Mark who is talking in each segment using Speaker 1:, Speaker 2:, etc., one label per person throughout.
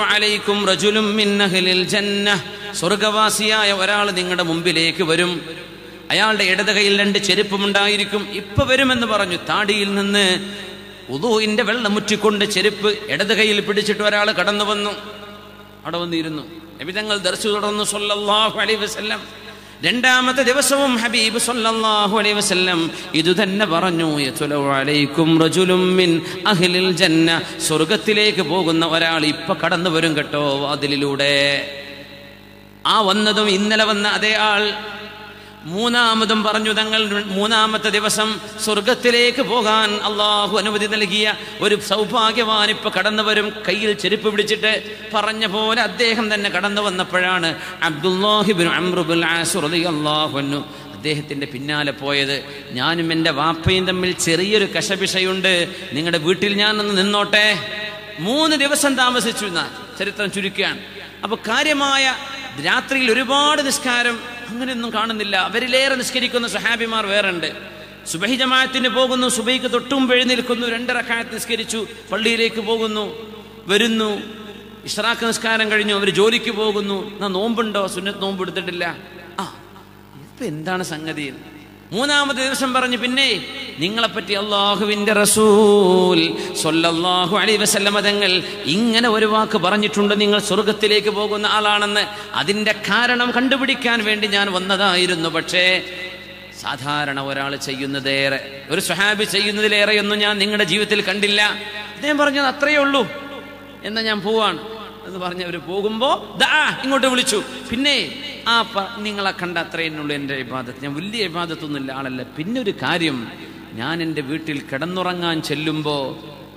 Speaker 1: അലൈക്കും ജന്ന സ്വർഗവാസിയായ ഒരാൾ നിങ്ങളുടെ മുമ്പിലേക്ക് വരും. അയാളുടെ ഇടത് കയ്യിൽ രണ്ട് ചെരുപ്പുമുണ്ടായിരിക്കും ഇപ്പൊ വരുമെന്ന് പറഞ്ഞു താടിയിൽ നിന്ന് ഉദൂഇന്റെ വെള്ളം മുറ്റിക്കൊണ്ട് ചെരുപ്പ് ഇടത് കയ്യിൽ പിടിച്ചിട്ട് ഒരാൾ കടന്നു വന്നു അവിടെ വന്നിരുന്നു. നബിതങ്ങൾ ദർശു തുടർന്നു. സൊല്ലാഹു അലൈഹി വസല്ലം. രണ്ടാമത്തെ ദിവസവും ഹബീബ് സല്ലല്ലാഹു അലൈഹി വസല്ലം ഇതുതന്നെ പറഞ്ഞു അലൈക്കും റജുലും മിൻ അഹ്ലിൽ ജന്ന സ്വർഗത്തിലേക്ക് പോകുന്ന ഒരാൾ ഇപ്പൊ കടന്നു വരും കേട്ടോ വാതിലിലൂടെ. ആ വന്നതും ഇന്നലെ വന്ന അതേ ആൾ മൂന്നാമതും പറഞ്ഞു തങ്ങൾ മൂന്നാമത്തെ ദിവസം സ്വർഗത്തിലേക്ക് പോകാൻ അള്ളാഹു അനുമതി നൽകിയ ഒരു സൗഭാഗ്യവാൻ ഇപ്പൊ കടന്നു വരും കയ്യിൽ ചെരുപ്പ് പിടിച്ചിട്ട് പറഞ്ഞ പോലെ അദ്ദേഹം തന്നെ കടന്നു വന്നപ്പോഴാണ് അബ്ദുല്ലാഹിബിൻ അദ്ദേഹത്തിന്റെ പിന്നാലെ പോയത്. ഞാനും എന്റെ വാപ്പയും തമ്മിൽ ചെറിയൊരു കശപിഷയുണ്ട് നിങ്ങളുടെ വീട്ടിൽ ഞാൻ ഒന്ന് നിന്നോട്ടെ. മൂന്ന് ദിവസം താമസിച്ചു എന്നാൽ ചരിത്രം ചുരുക്കുകയാണ്. അപ്പോൾ കാര്യമായ രാത്രിയിൽ ഒരുപാട് നിസ്കാരം അങ്ങനെയൊന്നും കാണുന്നില്ല. അവരിലേറെ നിസ്കരിക്കുന്ന സഹാബിമാർ വേറെ ഉണ്ട് സുബഹി ജമാഅത്തിന് പോകുന്നു സുബൈക്ക് തൊട്ടും എഴുന്നേൽക്കുന്നു രണ്ടരക്കാലത്ത് നിസ്കരിച്ചു പള്ളിയിലേക്ക് പോകുന്നു വരുന്നു. ഇഷ്റാഖ് നിസ്കാരം കഴിഞ്ഞു അവർ ജോലിക്ക് പോകുന്നു. എന്നാ നോമ്പുണ്ടോ? സുന്നത്ത് നോമ്പ് എടുത്തിട്ടില്ല. ആ ഇപ്പൊ എന്താണ് സംഗതി മൂന്നാമത്തെ ദിവസം പറഞ്ഞു പിന്നെ നിങ്ങളെപ്പറ്റി അള്ളാഹുവിന്റെ റസൂൽ സൊല്ലാഹു അലി വസല്ലമ തങ്ങൾ ഇങ്ങനെ ഒരു വാക്ക് പറഞ്ഞിട്ടുണ്ട്. നിങ്ങൾ സ്വർഗത്തിലേക്ക് പോകുന്ന ആളാണെന്ന് അതിന്റെ കാരണം കണ്ടുപിടിക്കാൻ വേണ്ടി ഞാൻ വന്നതായിരുന്നു. പക്ഷേ സാധാരണ ഒരാൾ ചെയ്യുന്നതേറെ ഒരു സ്വഹാബി ചെയ്യുന്നതിലേറെയൊന്നും ഞാൻ നിങ്ങളുടെ ജീവിതത്തിൽ കണ്ടില്ല. അദ്ദേഹം പറഞ്ഞത് അത്രയേ ഉള്ളൂ. എന്നാ ഞാൻ പോവാണ്. എന്ന് പറഞ്ഞവര് അവർ പോകുമ്പോ ദാ ഇങ്ങോട്ട് വിളിച്ചു. പിന്നെ ആ നിങ്ങളെ കണ്ട അത്രയെന്നുള്ളൂ എന്റെ ഇബാദത്ത്. ഞാൻ വലിയ ഇബാദത്തൊന്നുമില്ല ആളല്ല. പിന്നെ ഒരു കാര്യം ഞാൻ എന്റെ വീട്ടിൽ കിടന്നുറങ്ങാൻ ചെല്ലുമ്പോൾ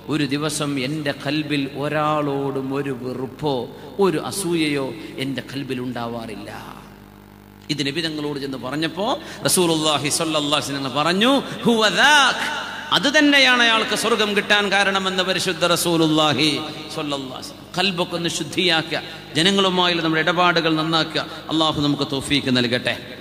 Speaker 1: ഒരു ദിവസം എന്റെ കൽബിൽ ഒരാളോടും ഒരു വെറുപ്പോ ഒരു അസൂയയോ എന്റെ കൽബിൽ ഉണ്ടാവാറില്ല. ഇത് നബി തങ്ങളോട് ചെന്ന് പറഞ്ഞപ്പോൾ വസല്ലം പറഞ്ഞു അത് തന്നെയാണ് അയാൾക്ക് സ്വർഗം കിട്ടാൻ കാരണമെന്ന് പരിശുദ്ധ റസൂലുള്ളാഹി സ്വല്ലല്ലാഹി കൽബൊക്കെ ഒന്ന് ശുദ്ധിയാക്കുക. ജനങ്ങളുമായുള്ള നമ്മുടെ ഇടപാടുകൾ നന്നാക്കുക. അള്ളാഹു നമുക്ക് തോഫീക്ക് നൽകട്ടെ.